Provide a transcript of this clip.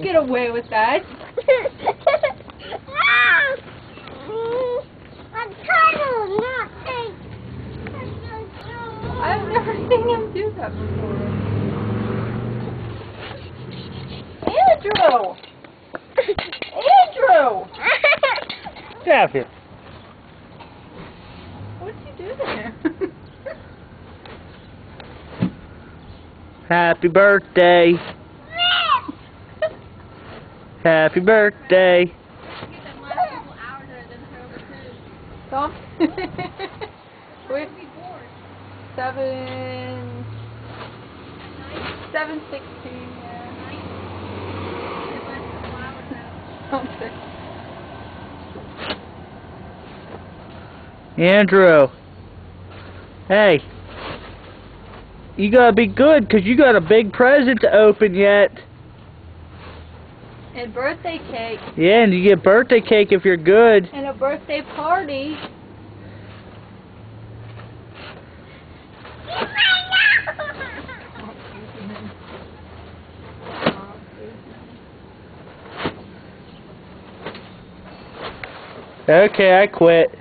don't get away with that. A turtle, not a... I've never seen him do that before. Andrew! Andrew! Get out of here. What'd you do there? Happy birthday. Happy birthday. Tom? Wait. Seven. Seven sixteen, yeah. Andrew. Hey. You gotta be good, 'cause you got a big present to open yet. And birthday cake. Yeah, and you get birthday cake if you're good. And a birthday party. Okay, I quit.